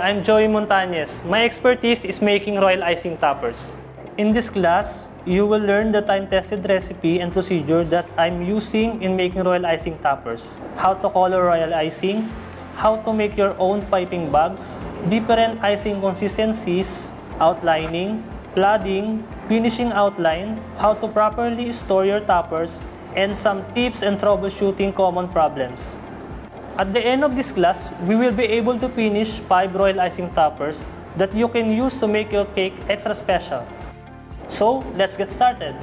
I'm Joey Montañez. My expertise is making royal icing toppers. In this class, you will learn the time-tested recipe and procedure that I'm using in making royal icing toppers. How to color royal icing, how to make your own piping bags, different icing consistencies, outlining, cladding, finishing outline, how to properly store your toppers, and some tips and troubleshooting common problems. At the end of this class, we will be able to finish 5 royal icing toppers that you can use to make your cake extra special. So, let's get started.